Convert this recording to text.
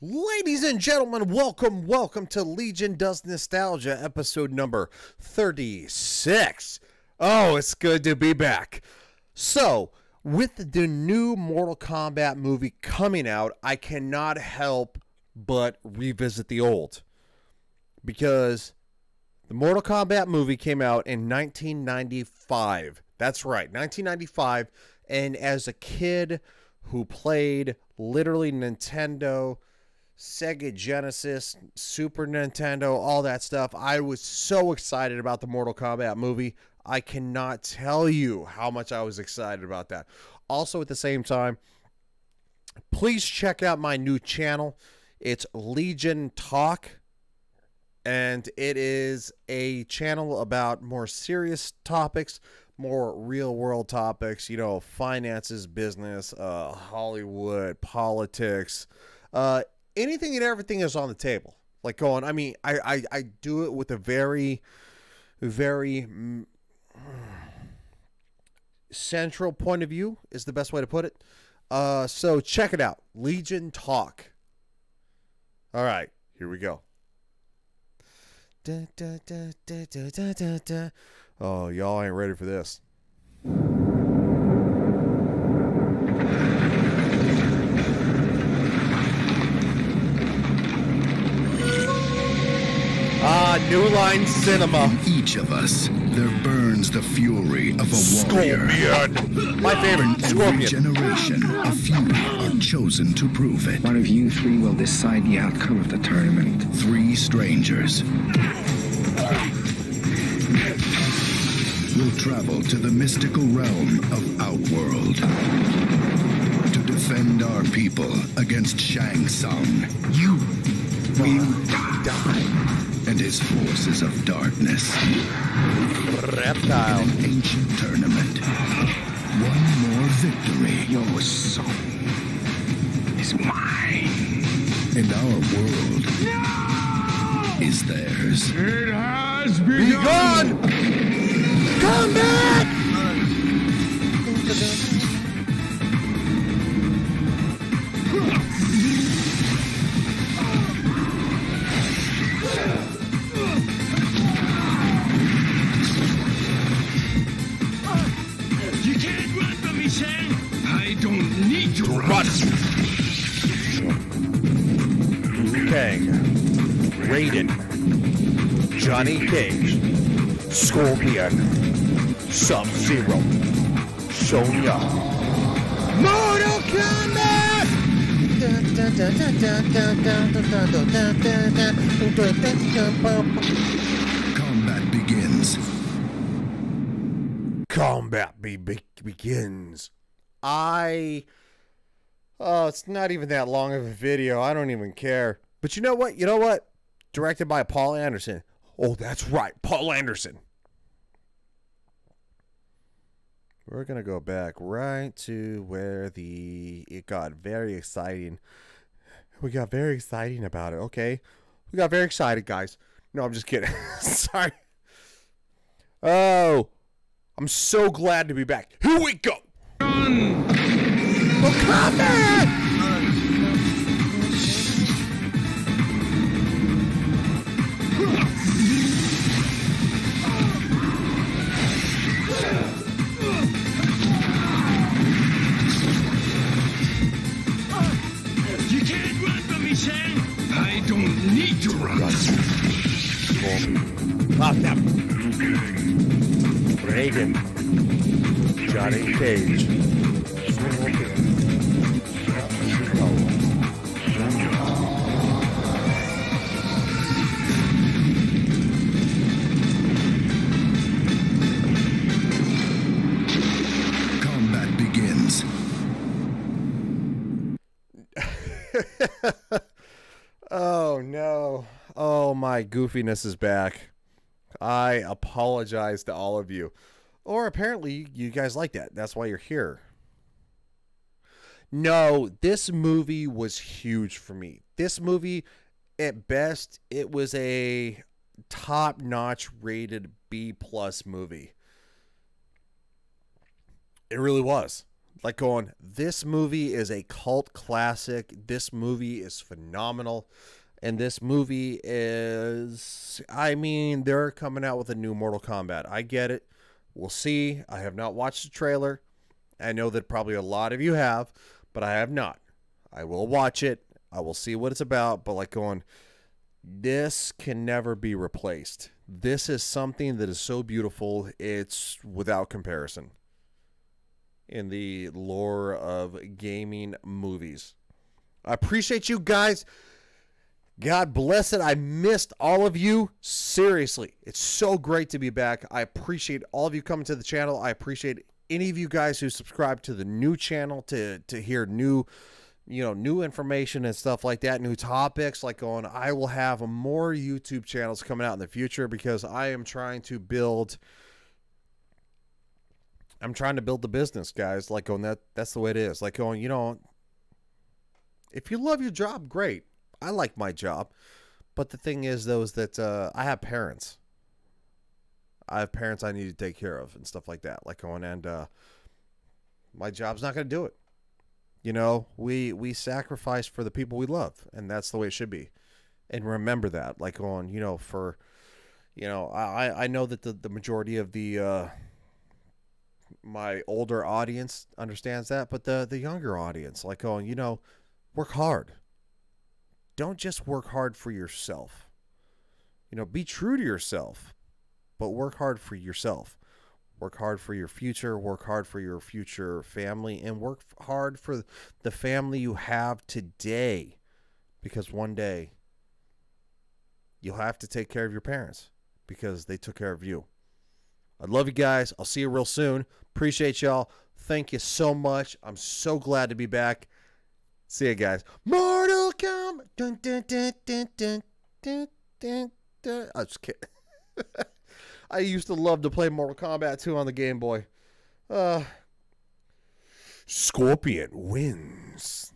Ladies and gentlemen, welcome, welcome to Legion Does Nostalgia, episode number 36. Oh, it's good to be back. So, with the new Mortal Kombat movie coming out, I cannot help but revisit the old. Because the Mortal Kombat movie came out in 1995. That's right, 1995. And as a kid who played literally Nintendo, Sega Genesis, Super Nintendo, all that stuff, I was so excited about the Mortal Kombat movie. I cannot tell you how much I was excited about that. Also, at the same time, please check out my new channel. It's Legion Talk and it is a channel about more serious topics, more real world topics, you know, finances, business, uh, Hollywood, politics, uh, anything and everything is on the table. Like going, I mean, I, I, I do it with a very, very mm, central point of view, is the best way to put it. Uh, so check it out Legion Talk. All right, here we go. Da, da, da. Oh, y'all ain't ready for this. Ah, New Line Cinema. In each of us, there burns the fury of a warrior. Scorpion. My favorite, In every generation, a few are chosen to prove it. One of you three will decide the outcome of the tournament. Three strangers will travel to the mystical realm of Outworld to defend our people against Shang Tsung You will die. And his forces of darkness. Reptile. An ancient tournament. One more victory, Your soul is mine. and our world is theirs. It has Be gone! Liu Kang. Raiden. Johnny Cage. Scorpion. Sub-Zero. Sonya. Mortal Kombat! Combat begins. combat be- be- begins. I. Oh, it's not even that long of a video. I don't even care. But you know what? You know what? Directed by Paul Anderson. Oh, that's right. Paul Anderson. We're going to go back right to where the it got very exciting. We got very exciting about it, okay? We got very excited, guys. No, I'm just kidding. Sorry. Oh, I'm so glad to be back. Here we go. Oh, combat! You can't run from me! I don't need to run! Pop them. Raiden. Johnny Cage. No. Oh my goofiness is back. I apologize to all of you. Or apparently you guys like that. That's why you're here. No, this movie was huge for me. This movie at best it was a top-notch rated B plus movie. It really was. Like going, this movie is a cult classic. This movie is phenomenal. And this movie is, I mean, they're coming out with a new Mortal Kombat. I get it. We'll see. I have not watched the trailer. I know that probably a lot of you have, but I have not. I will watch it. I will see what it's about. But like going, this can never be replaced. This is something that is so beautiful, it's without comparison in the lore of gaming movies. I appreciate you guys. God bless it. I missed all of you. Seriously, it's so great to be back. I appreciate all of you coming to the channel. I appreciate any of you guys who subscribe to the new channel to to hear new you know new information and stuff like that new topics like going i will have more youtube channels coming out in the future because i am trying to build i'm trying to build the business guys like going that that's the way it is like going you know if you love your job great i like my job but the thing is though is that uh, i have parents i have parents i need to take care of and stuff like that like going and uh, my job's not going to do it you know, we we sacrifice for the people we love, and that's the way it should be. And remember that, like on, you know, for, you know, I I know that the the majority of the uh, my older audience understands that, but the the younger audience, like going, you know, work hard. Don't just work hard for yourself. You know, be true to yourself, but work hard for yourself. Work hard for your future, work hard for your future family, and work hard for the family you have today. Because one day you'll have to take care of your parents because they took care of you. I love you guys. I'll see you real soon. Appreciate y'all. Thank you so much. I'm so glad to be back. See you guys. Mortal Kombat. Dun, dun, dun, dun, dun, dun, dun, dun. I just kidding. I used to love to play Mortal Kombat 2 on the Game Boy. Uh, Scorpion wins.